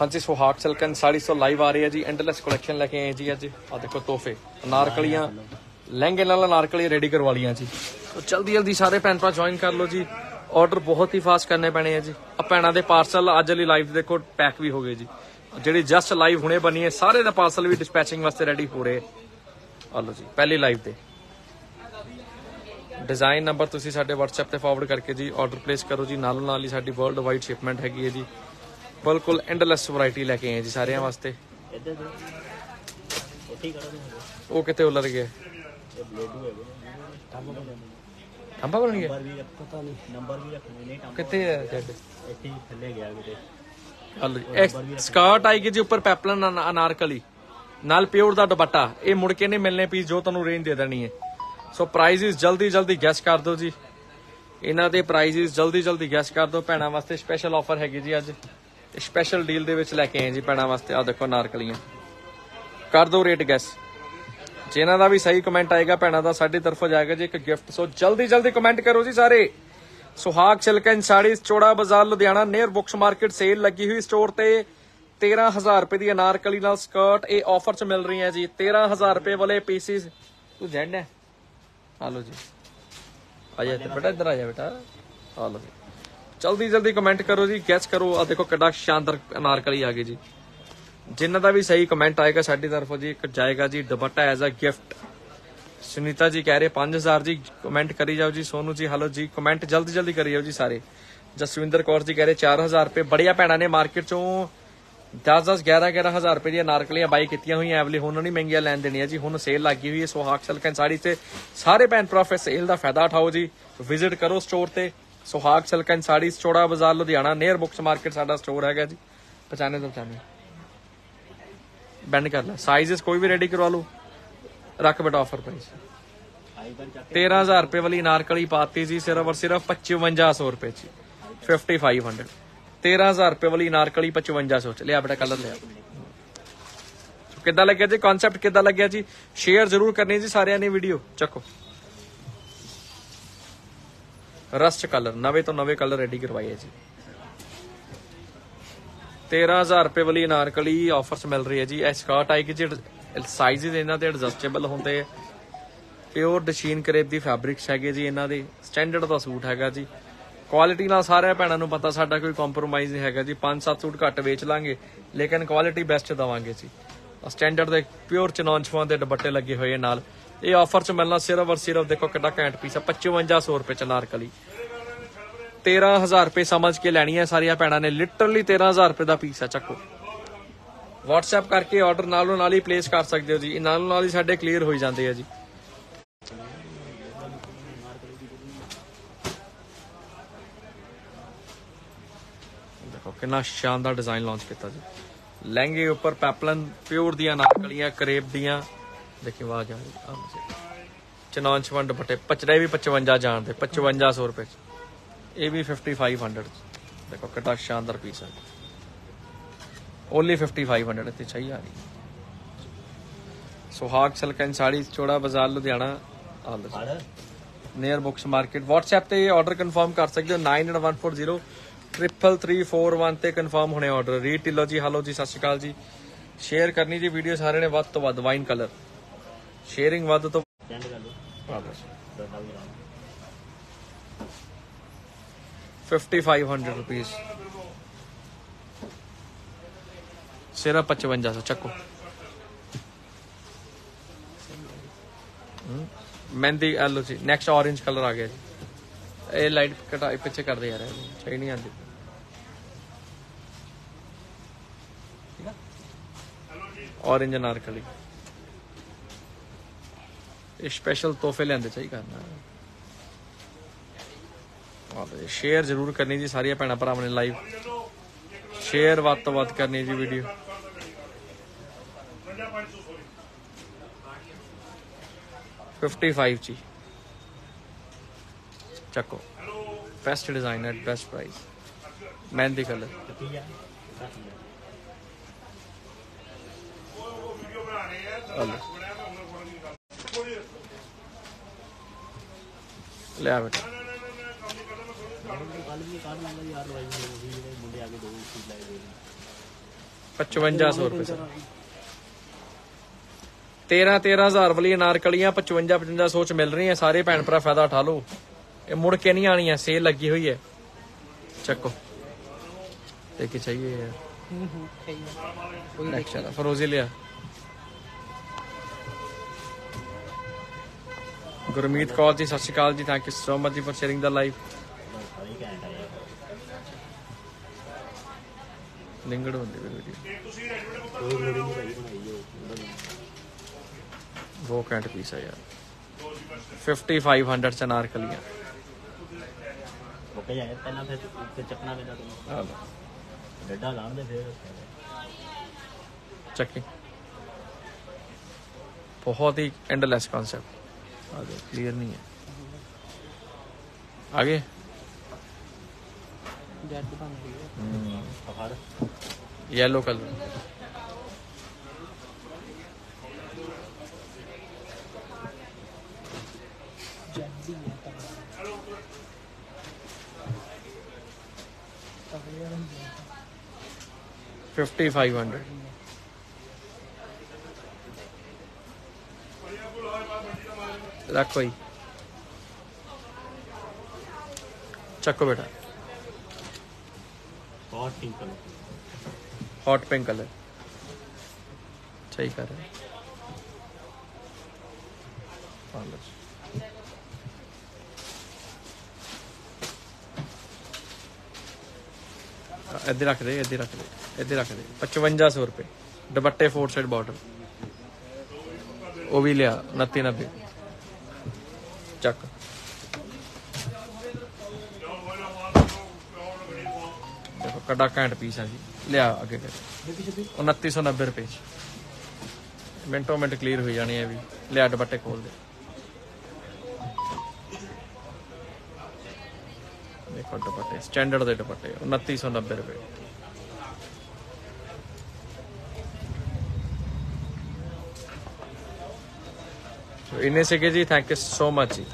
ਹਾਂਜੀ ਸੁਹਾਗ silken sari live ਆ ਰਹੀ ਹੈ ਜੀ। ਐਂਡਲੈਸ ਕਲੈਕਸ਼ਨ ਲੈ ਕੇ ਆਏ ਜੀ ਅੱਜ। ਆ ਦੇਖੋ ਤੋਹਫੇ। ਅਨਾਰਕਲੀਆਂ, ਲਹਿੰਗੇ ਨਾਲ ਅਨਾਰਕਲੀ ਰੈਡੀ ਕਰਵਾ ਲੀਆਂ ਜੀ। ਤੋ ਜਲਦੀ ਜਲਦੀ ਸਾਰੇ ਭੈਣ ਭਰਾ ਜੁਆਇਨ ਕਰ ਲਓ ਜੀ। ਆਰਡਰ ਬਹੁਤ ਹੀ ਫਾਸਟ ਕਰਨੇ ਪੈਣੇ ਆ ਜੀ। ਆ ਭੈਣਾਂ ਦੇ ਪਾਰਸਲ ਅੱਜ ਵਾਲੀ ਲਾਈਵ ਦੇਖੋ ਪੈਕ ਵੀ ਹੋ ਗਏ ਜੀ। ਜਿਹੜੀ ਜਸਟ ਲਾਈਵ ਹੁਣੇ ਬਣੀ ਹੈ, ਸਾਰੇ ਦਾ ਪਾਰਸਲ ਵੀ ਡਿਸਪੈਚਿੰਗ ਵਾਸਤੇ ਰੈਡੀ ਹੋ ਰਹੇ। ਆ ਲਓ ਜੀ, ਪਹਿਲੀ ਲਾਈਵ ਤੇ। ਡਿਜ਼ਾਈਨ ਨੰਬਰ ਤੁਸੀਂ ਸਾਡੇ WhatsApp ਤੇ ਫਾਰਵਰਡ ਕਰਕੇ ਜੀ ਆਰਡਰ ਪਲੇਸ ਕਰੋ ਜੀ। ਨਾਲੋਂ ਨਾਲ ਹੀ ਸਾਡੀ ਵਰਲਡ ਵਾਈਡ ਸ਼ਿਪਮੈਂਟ ਹੈਗੀ ਹੈ ਜੀ। ਬਿਲਕੁਲ ਐਂਡਲੈਸ ਵੈਰਾਈਟੀ ਲੈ ਕੇ ਆਏ ਜੀ ਸਾਰਿਆਂ ਵਾਸਤੇ। ਉਹ ਕਿਤੇ ਉਲਰ ਗਿਆ ਖੰਭਾ ਬਣ ਗਿਆ? ਨੰਬਰ ਵੀ ਰੱਖ- ਪਤਾ ਨਹੀਂ। ਨੰਬਰ ਵੀ ਰੱਖਣੇ ਨੇ ਟੰਬ ਕਿੱਥੇ ਹੈ ਜੈਡ ਇੱਥੇ ਹੀ ਥੱਲੇ ਗਿਆ ਕਿਤੇ। ਹਲੋ ਸਕਰਟ ਆਏਗੀ ਜੀ ਉੱਪਰ ਪੈਪਲਨ ਅਨਾ- ਅਨਾਰਕਲੀ। ਨਾਲ ਪਿਓਰ ਦਾ ਦੁਪੱਟਾ। ਇਹ ਮੁੜ ਕੇ ਨਹੀਂ ਮਿਲਨੇ ਪੀਸ ਜੋ ਤੁਹਾਨੂੰ ਰੇਂਜ ਦੇ ਦੇਣੀ ਹੈ। ਸੋ ਪ੍ਰਾਈਸਿਸ ਜਲਦੀ ਜਲਦੀ ਗੈਸ ਕਰ ਦਿਓ ਜੀ। ਇਹਨਾਂ ਦੇ ਪ੍ਰਾਈਸਿਸ ਜਲਦੀ ਜਲਦੀ ਗੈਸ ਕਰ ਦਿਓ। ਭੈਣਾਂ ਵਾਸਤੇ ਸਪੈਸ਼ਲ ਆਫਰ ਹੈਗੀ ਜੀ ਅੱਜ। ਸਪੈਸ਼ਲ ਡੀਲ ਦੇ ਵਿੱਚ ਲੈ ਕੇ ਆਏ ਜੀ ਭੈਣਾਂ ਵਾਸਤੇ। ਆ ਦੇਖੋ ਅਨਾਰਕਲੀਆਂ ਕਰ ਦਿਓ ਰੇਟ ਗੈਸ ਜਿਨ੍ਹਾਂ ਦਾ ਵੀ ਸਹੀ ਕਮੈਂਟ ਆਏਗਾ, ਭੈਣਾਂ ਦਾ ਸਾਡੀ ਤਰਫੋਂ ਜਾਏਗਾ ਜੀ ਇੱਕ ਗਿਫਟ ਸੋ ਜਲਦੀ ਜਲਦੀ ਕਮੈਂਟ ਕਰੋ ਜੀ ਸਾਰੇ। ਸੁਹਾਗ silk and Chaura Bazar, Ludhiana near Books Market sale ਲੱਗੀ ਹੋਈ ਸਟੋਰ ਤੇ 13000 ਰੁਪਏ ਦੀ ਅਨਾਰਕਲੀ ਨਾਲ ਸਕਰਟ ਇਹ ਆਫਰ ਚ ਮਿਲ ਰਹੀ ਹੈ ਜੀ 13000 ਰੁਪਏ ਵਾਲੇ ਪੀਸਿਸ ਤੂੰ ਜੈਂਡ ਹੈ? ਆ ਲਓ ਜੀ। ਆ ਜਾ ਬੇਟਾ, ਇੱਧਰ ਆ ਜਾ ਬੇਟਾ। ਆ ਲਓ ਜੀ। ਜਲਦੀ ਜਲਦੀ ਕਮੈਂਟ ਕਰੋ ਜੀ ਗੈਸ ਕਰੋ। ਆ ਦੇਖੋ ਕਿੱਡਾ ਸ਼ਾਨਦਾਰ ਅਨਾਰਕਲੀ ਆ ਗਈ ਜੀ। ਜਿਨ੍ਹਾਂ ਦਾ ਵੀ ਸਹੀ ਕਮੈਂਟ ਆਏਗਾ ਸਾਡੀ ਤਰਫੋਂ ਜੀ, ਇੱਕ ਜਾਏਗਾ ਜੀ, dupatta as a gift Sunita ji ਕਹਿ ਰਹੇ 5000 ਜੀ ਕਮੈਂਟ ਕਰੀ ਜਾਓ ਜੀ, ਸੋਨੂ ਜੀ, ਹਲੋ ਜੀ ਕਮੈਂਟ ਜਲਦੀ ਜਲਦੀ ਕਰੀ ਜਾਓ ਜੀ ਸਾਰੇ। ਜਸਵਿੰਦਰ ਕੌਰ ਜੀ ਕਹਿ ਰਹੇ 4000 ਰੁਪਏ। ਬੜੀਆਂ ਭੈਣਾਂ ਨੇ ਮਾਰਕੀਟ ਚੋਂ 10 10 11 11000 ਰੁਪਏ ਦੀਆਂ ਨਾਰਕਲੀਆਂ ਬਾਈ ਕੀਤੀਆਂ ਹੋਈਆਂ। ਐਵਲੀ ਹੁਣ ਨਹੀਂ ਮਹਿੰਗੀਆਂ ਲੈਣ ਦੇਣੀਆਂ ਜੀ, ਹੁਣ ਸੇਲ ਲੱਗੀ ਹੋਈ ਹੈ। ਸੁਹਾਗ ਸਿਲਕਨ ਸਾੜੀ ਤੇ ਸਾਰੇ ਭੈਣ ਭਰਾ ਸੇਲ ਦਾ ਫਾਇਦਾ ਉਠਾਓ ਜੀ। ਵਿਜ਼ਿਟ ਕਰੋ ਸਟੋਰ ਤੇ। ਸੁਹਾਗ silken sari Chaura Bazar Ludhiana near Books Market ਸਾਡਾ ਸਟੋਰ ਹੈਗਾ ਜੀ। 95 ਤੋਂ 95 ਬੈਂਡ ਕਰ ਲੈ। ਸਾਈਜ਼ਸ ਕੋਈ ਵੀ ਰੈਡੀ ਕਰਵਾ ਲਓ। ਰੱਖ ਬੇਟਾ ਆਫਰ ਪ੍ਰਾਈਸ 13000 ਰੁਪਏ ਵਾਲੀ ਨਾਰਕਲੀ ਪਾਤੀ ਸੀ ਸਿਰਫ ਔਰ ਸਿਰਫ 5500 ਰੁਪਏ ਚ। 5500 13000 ਰੁਪਏ ਵਾਲੀ ਨਾਰਕਲੀ 5500 ਚ। ਲਿਆ ਬੇਟਾ ਕਲਰ ਲਿਆ। ਸੋ ਕਿੱਦਾਂ ਲੱਗਿਆ ਜੀ? ਕਨਸੈਪਟ ਕਿੱਦਾਂ ਲੱਗਿਆ ਜੀ? ਸ਼ੇਅਰ ਜ਼ਰੂਰ ਕਰਨੀ ਜੀ ਸਾਰਿਆਂ ਨੇ ਵੀਡੀਓ ਚੱਕੋ। ਰਸਟ ਕਲਰ ਨਵੇਂ ਤੋਂ ਨਵੇਂ ਕਲਰ ਰੈਡੀ ਕਰਵਾਏ ਜੀ। 13000 ਰੁਪਏ ਵਾਲੀ ਅਨਾਰਕਲੀ ਆਫਰਸ ਮਿਲ ਰਹੀ ਹੈ ਜੀ। ਇਹ ਸਕਰਟ ਆਏਗੀ ਜੀ ਸਾਈਜ਼ਸ ਇਹਨਾਂ ਦੇ ਐਡਜਸਟੇਬਲ ਹੁੰਦੇ ਪਿਓਰ ਡਸ਼ੀਨ ਕਰੇਪ ਦੀ ਫੈਬਰਿਕਸ ਹੈਗੇ ਜੀ ਇਹਨਾਂ ਦੇ। ਸਟੈਂਡਰਡ ਦਾ ਸੂਟ ਹੈਗਾ ਜੀ। ਕੁਆਲਿਟੀ ਨਾਲ ਸਾਰਿਆਂ ਭੈਣਾਂ ਨੂੰ ਪਤਾ, ਸਾਡਾ ਕੋਈ ਕੰਪਰੋਮਾਈਜ਼ ਨਹੀਂ ਹੈਗਾ ਜੀ। 5-7 ਸੂਟ ਘੱਟ ਵੇਚ ਲਾਂਗੇ, ਲੇਕਿਨ ਕੁਆਲਿਟੀ ਬੈਸਟ ਦਵਾਂਗੇ ਜੀ। ਸਟੈਂਡਰਡ ਦੇ ਪਿਓਰ ਚਨੌਂਚਵਾਂ ਦੇ ਦੁਪੱਟੇ ਲੱਗੇ ਹੋਏ ਆ ਨਾਲ। ਇਹ ਆਫਰ ਚ ਮਿਲਣਾ ਸਿਰਫ ਔਰ ਸਿਰਫ ਦੇਖੋ ਕਿੱਡਾ ਘੈਂਟ ਪੀਸ ਆ 5500 ਰੁਪਏ ਚ ਨਾਰਕਲੀ। 13000 ਰੁਪਏ ਸਮਝ ਕੇ ਲੈਣੀ ਹੈ ਸਾਰੀਆਂ ਭੈਣਾਂ ਨੇ ਲਿਟਰਲੀ 13000 ਰੁਪਏ ਦਾ ਪੀਸ ਆ, ਚੱਕੋ। WhatsApp ਕਰਕੇ ਆਰਡਰ ਨਾਲੋਂ ਨਾਲ ਹੀ ਪਲੇਸ ਕਰ ਸਕਦੇ ਹੋ ਜੀ। ਨਾਲੋਂ ਨਾਲ ਹੀ ਸਾਡੇ ਕਲੀਅਰ ਹੋਈ ਜਾਂਦੇ ਆ ਜੀ। ਦੇਖੋ ਕਿੰਨਾ ਸ਼ਾਨਦਾਰ ਡਿਜ਼ਾਈਨ ਲਾਂਚ ਕੀਤਾ ਜੀ। ਲਹਿੰਗੇ ਉੱਪਰ ਪੈਪਲਨ, ਪਿਓਰ ਦੀਆਂ ਨਾਰਕਲੀਆਂ, ਕਰੇਪ ਦੀਆਂ। ਦੇਖੀ ਆ ਰਹੀ ਆ ਮੁਝੇ ਚਨੌਂਚਵਨ ਦੁਪੱਟੇ ਪਚੜੇ ਵੀ 55 ਜਾਣ ਦੇ 5500 ਰੁਪਏ ਚ। ਇਹ ਵੀ 5500 ਚ। ਦੇਖੋ ਕਿੰਨਾ ਸ਼ਾਨਦਾਰ ਪੀਸ ਹੈ ਓਨਲੀ 5500 ਇੱਥੇ ਚਾਹੀ ਆ ਰਹੀ। ਸੁਹਾਗ ਸਿਲਕਨ ਸਾੜੀ ਚੋੜਾ ਬਾਜ਼ਾਰ ਲੁਧਿਆਣਾ ਆ ਫੜ ਨੀਅਰ ਬੁਕਸ ਮਾਰਕੀਟ WhatsApp ਤੇ ਆਰਡਰ ਕਨਫਰਮ ਕਰ ਸਕਦੇ ਹੋ 9140 33341 ਤੇ ਕਨਫਰਮ ਹੋਣੇ order writ Dhillon ji hello ਜੀ ਸਤਿ ਸ਼੍ਰੀ ਅਕਾਲ ਜੀ। ਸ਼ੇਅਰ ਕਰਨੀ ਜੀ ਵੀਡੀਓ ਸਾਰਿਆਂ ਨੇ ਵੱਧ ਤੋਂ ਵੱਧ ਵਾਈਨ ਕਲਰ ਸ਼ੇਅਰਿੰਗ ਵੱਧ ਤੋਂ ਸੈਂਡ ਕਰ ਲਓ ਵੱਧ। ਦਰਦਾ ਵੀ ਲਾਓ 5500 ਰੁਪਏ ਸਿਰਫ 5500 ਚੱਕੋ। ਮਹਿੰਦੀ ਐਲੋ ਜੀ ਨੈਕਸਟ orange ਕਲਰ ਆ ਗਿਆ ਜੀ। ਇਹ ਲਾਈਟ ਕਟਾ ਪਿੱਛੇ ਕਰਦੇ ਯਾਰ ਸਹੀ ਨਹੀਂ ਆਉਂਦੀ। ਠੀਕ ਆ? Orange ਅਨਾਰਕਲੀ। ਇਹ ਸਪੈਸ਼ਲ ਤੋਹਫੇ ਲੈਂਦੇ ਚਾਹੀ ਕਰਨਾ ਆਹ ਸ਼ੇਅਰ ਜ਼ਰੂਰ ਕਰਨੀ ਜੀ ਸਾਰੀਆਂ ਭੈਣਾਂ ਭਰਾਵਾਂ ਨੇ ਲਾਈਵ ਸ਼ੇਅਰ ਵੱਧ ਤੋਂ ਵੱਧ ਕਰਨੀ ਜੀ ਵੀਡੀਓ ਫਿਫਟੀ ਫਾਈਵ ਜੀ। ਚੱਕੋ। Best design at best price mehndi colour ਲੈ ਬੇਟਾ। ਕੱਲ ਵੀ ਕਾਢ ਲਾਂਗਾ ਯਾਰ ਲਵਾਈ ਹੋਈ ਜਿਹੜੇ ਮੁੰਡੇ ਆ ਕੇ ਦੋ ਸੂਟ ਲਾਏ ਦੇ ਨੇ 5500 ਰੁਪਏ ਸਰ 13 13000 ਵਾਲੀ ਅਨਾਰਕਲੀਆਂ 55 5500 ਚ ਮਿਲ ਰਹੀਆਂ ਸਾਰੇ ਭੈਣ ਭਰਾ ਫਾਇਦਾ ਉਠਾ ਲਓ। ਇਹ ਮੁੜ ਕੇ ਨਹੀਂ ਆਣੀਆਂ ਸੇਲ ਲੱਗੀ ਹੋਈ ਹੈ। ਚੱਕੋ। ਇਹ ਕੀ ਚਾਹੀਏ ਯਾਰ ਕੋਈ ਨੈਕਸਟ ਵਾਲਾ ਫਰੋਜ਼ੀ ਲਿਆ। ਗੁਰਮੀਤ ਕੌਰ ਜੀ ਸਤਿ ਸ਼੍ਰੀ ਅਕਾਲ ਜੀ ਥੈਂਕ ਯੂ ਸੋ ਮਚ ਜੀ ਫॉर ਸ਼ੇਅਰਿੰਗ ਦਾ ਲਾਈਵ ਲਿੰਗੜ ਹੁੰਦੀ ਵੀ ਵੀਡੀਓ। ਦੋ ਕੈਂਟ ਪੀਸ ਆ ਯਾਰ। 5500 ਚਨਾਰ ਕਲੀਆਂ ਬਹੁਤ ਹੀ ਐਂਡਲੈਸ ਕਨਸੈਪਟ आगे क्लियर नहीं है। आगे? Yellow colour fifty five hundred ਤਾਂ ਤਾਂ ਇਹ 5500 ਰੱਖੋ ਹੀ ਚੱਕੋ ਬੇਟਾ ਬਹੁਤ pink colour hot pink colour सही कर रहे हैं। हाँ, बस। हाँ, ਇੱਧਰ ਰੱਖ ਦੇ ਇੱਧਰ ਰੱਖ ਦੇ ਇੱਧਰ ਰੱਖ ਦੇ 5500 ਰੁਪਏ ਦੁਪੱਟੇ ਫੋਰ ਸਾਈਡ ਬਾਰਡਰ ਉਹ ਵੀ ਲਿਆ 29 90 ਚੱਕ। ਦੇਖੋ ਕੱਡਾ ਘੈਂਟ ਪੀਸ ਆ ਜੀ। ਲਿਆ ਅੱਗੇ ਕਰ 2990 ਰੁਪਏ ਚ। ਮਿੰਟੋ ਮਿੰਟ ਕਲੀਅਰ ਹੋਈ ਜਾਣੀ ਹੈ ਵੀ। ਲਿਆ ਦੁਪੱਟੇ ਖੋਲ ਦੇ। ਦੇਖੋ ਦੁਪੱਟੇ ਸਟੈਂਡਰਡ ਦੇ ਦੁਪੱਟੇ 2990 ਰੁਪਏ। ਸੋ ਇਨੇ ਸੀਗੇ ਜੀ ਥੈਂਕ ਯੂ ਸੋ ਮਚ ਜੀ